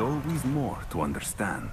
always more to understand.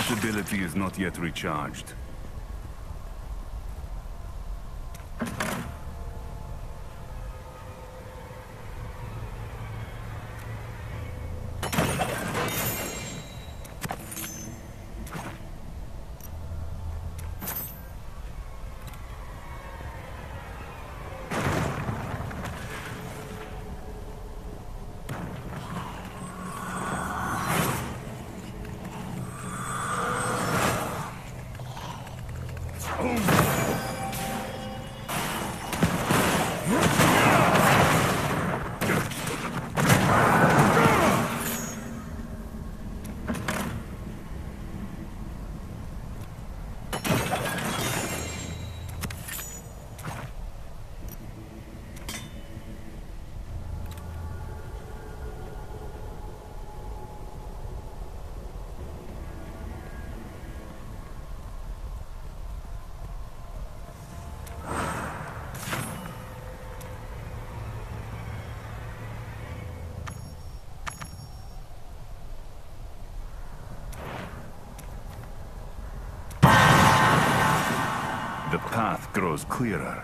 That ability is not yet recharged. Grows clearer.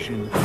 Vision,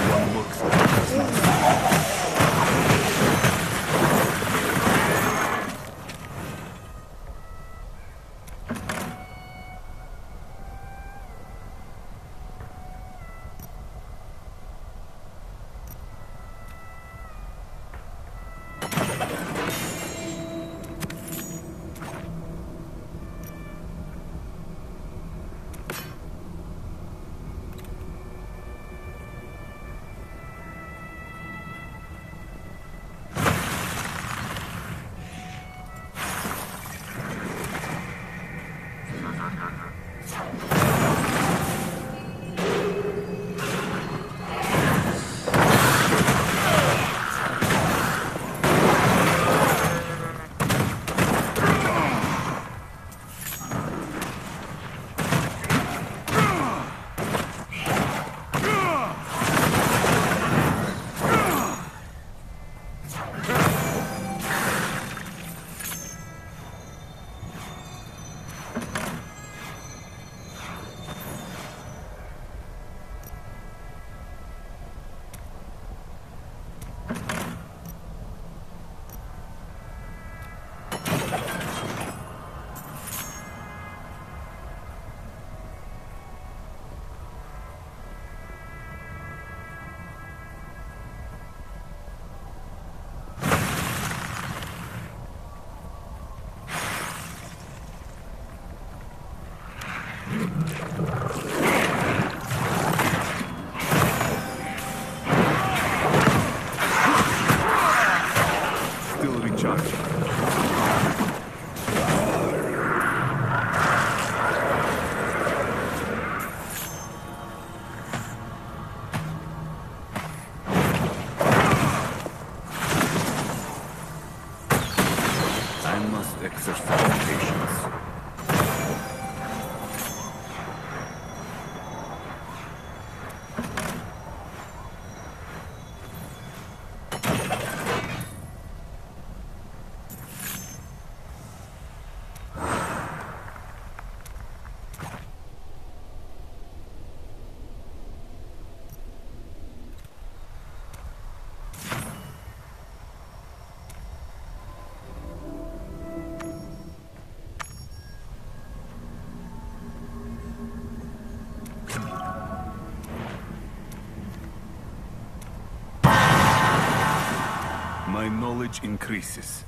My knowledge increases.